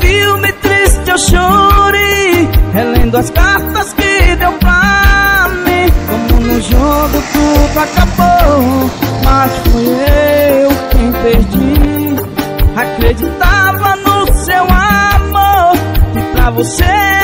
filme triste eu chorei Relendo as cartas que deu pra mim. Como no jogo tudo acabou Mas fui eu quem perdi. Acreditava no seu amor E pra você